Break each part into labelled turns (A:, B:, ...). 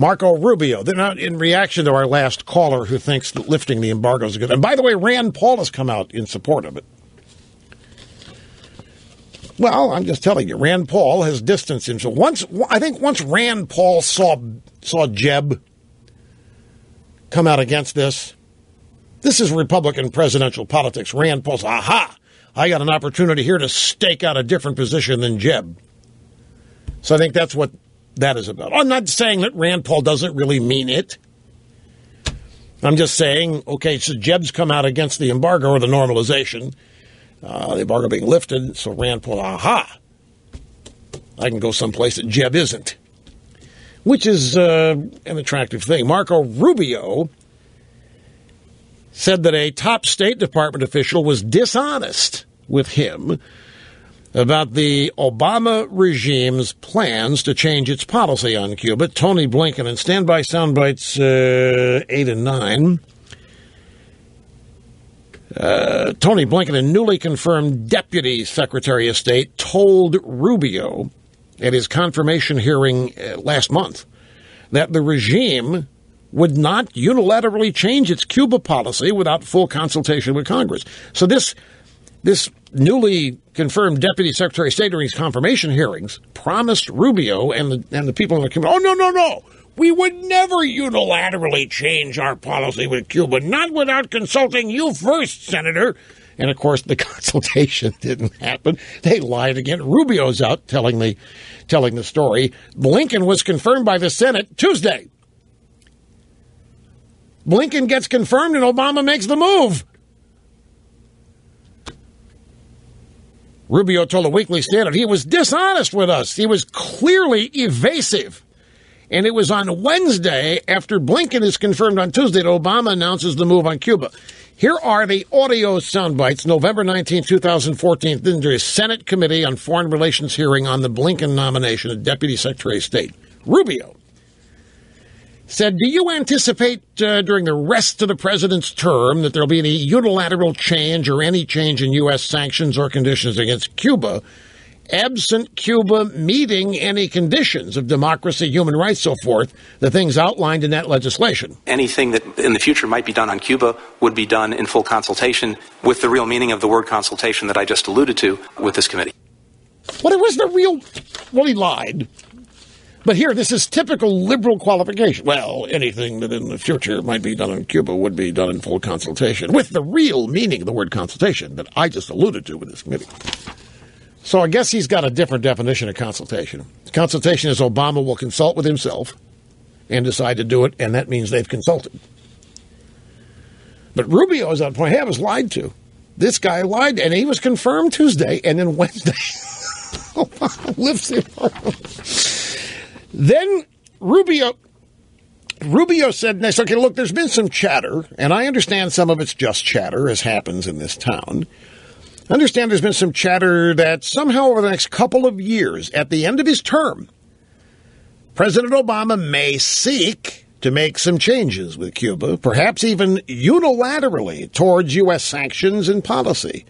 A: Marco Rubio. They're not in reaction to our last caller who thinks that lifting the embargo is good. And by the way, Rand Paul has come out in support of it. Well, I'm just telling you, Rand Paul has distanced himself. Once, I think, once Rand Paul saw saw Jeb come out against this, this is Republican presidential politics. Rand Paul's, aha, I got an opportunity here to stake out a different position than Jeb. So I think that's what that is about. I'm not saying that Rand Paul doesn't really mean it. I'm just saying, okay, so Jeb's come out against the embargo or the normalization uh, the embargo being lifted. So Rand Paul, aha, I can go someplace that Jeb isn't, which is uh, an attractive thing. Marco Rubio said that a top State Department official was dishonest with him about the Obama regime's plans to change its policy on Cuba. Tony Blinken and standby soundbites uh, 8 and 9 uh, Tony Blinken, a newly confirmed Deputy Secretary of State, told Rubio at his confirmation hearing uh, last month that the regime would not unilaterally change its Cuba policy without full consultation with Congress. So this this newly confirmed Deputy Secretary of State during his confirmation hearings promised Rubio and the and the people in the committee, oh no no no, we would never unilaterally change our policy with Cuba, not without consulting you first, Senator. And of course, the consultation didn't happen. They lied again. Rubio's out telling the, telling the story. Blinken was confirmed by the Senate Tuesday. Blinken gets confirmed and Obama makes the move. Rubio told the Weekly Standard he was dishonest with us. He was clearly evasive. And it was on Wednesday, after Blinken is confirmed on Tuesday, that Obama announces the move on Cuba. Here are the audio sound bites, November 19, 2014, during a Senate Committee on Foreign Relations hearing on the Blinken nomination of Deputy Secretary of State. Rubio said, Do you anticipate uh, during the rest of the president's term that there will be any unilateral change or any change in U.S. sanctions or conditions against Cuba? absent Cuba meeting any conditions of democracy, human rights, so forth, the things outlined in that legislation.
B: Anything that in the future might be done on Cuba would be done in full consultation with the real meaning of the word consultation that I just alluded to with this committee.
A: Well, it was the real. Well, he lied. But here, this is typical liberal qualification. Well, anything that in the future might be done in Cuba would be done in full consultation, with the real meaning of the word consultation that I just alluded to with this committee. So I guess he's got a different definition of consultation. Consultation is Obama will consult with himself and decide to do it, and that means they've consulted. But Rubio is on point. Hey, I was lied to. This guy lied, and he was confirmed Tuesday, and then Wednesday, Obama lifts him. Then Rubio. Rubio said next, okay, look, there's been some chatter, and I understand some of it's just chatter, as happens in this town. I understand there's been some chatter that somehow over the next couple of years, at the end of his term, President Obama may seek to make some changes with Cuba, perhaps even unilaterally towards U.S. sanctions and policy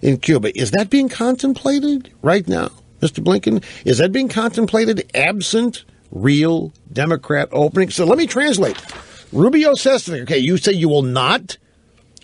A: in Cuba. Is that being contemplated right now, Mr. Blinken? Is that being contemplated absent real Democrat opening? So let me translate. Rubio says to me, okay, you say you will not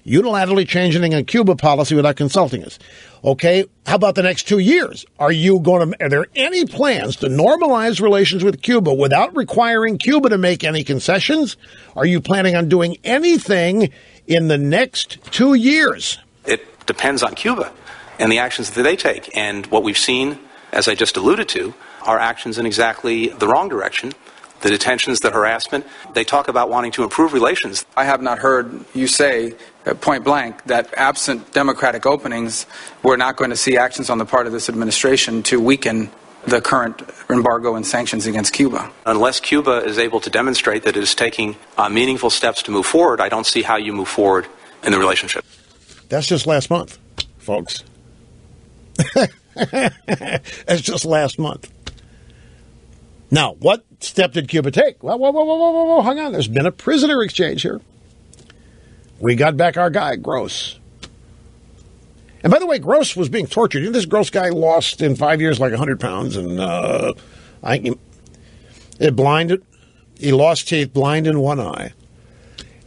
A: unilaterally changing a Cuba policy without consulting us. Okay, how about the next two years? Are you going to, are there any plans to normalize relations with Cuba without requiring Cuba to make any concessions? Are you planning on doing anything in the next two years?
B: It depends on Cuba and the actions that they take. And what we've seen, as I just alluded to, are actions in exactly the wrong direction the detentions, the harassment. They talk about wanting to improve relations.
C: I have not heard you say point blank that absent democratic openings, we're not going to see actions on the part of this administration to weaken the current embargo and sanctions against Cuba.
B: Unless Cuba is able to demonstrate that it is taking uh, meaningful steps to move forward, I don't see how you move forward in the relationship.
A: That's just last month, folks. That's just last month. Now, what step did Cuba take? Well, whoa, whoa, whoa, whoa, whoa, hang on. There's been a prisoner exchange here. We got back our guy, Gross. And by the way, Gross was being tortured. You know, this Gross guy lost in five years like 100 pounds, and uh, I it blinded. He lost teeth, blind in one eye.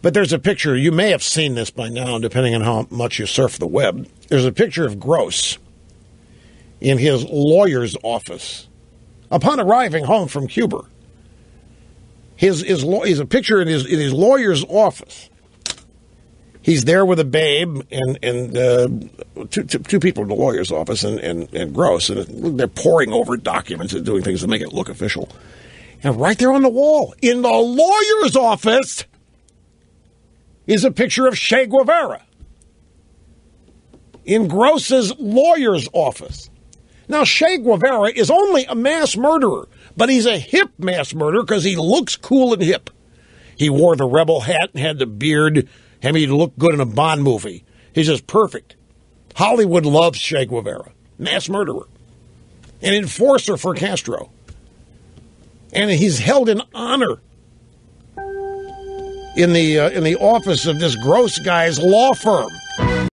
A: But there's a picture, you may have seen this by now, depending on how much you surf the web. There's a picture of Gross in his lawyer's office upon arriving home from Cuba. His, his, a picture in his, in his lawyer's office. He's there with a babe and, and uh, two, two, two people in the lawyer's office and, and, and Gross, and they're poring over documents and doing things to make it look official. And right there on the wall, in the lawyer's office, is a picture of Che Guevara in Gross's lawyer's office. Now, Che Guevara is only a mass murderer, but he's a hip mass murderer because he looks cool and hip. He wore the rebel hat and had the beard. Mean, he looked good in a Bond movie. He's just perfect. Hollywood loves Che Guevara, mass murderer, an enforcer for Castro. And he's held in honor in the uh, in the office of this gross guy's law firm.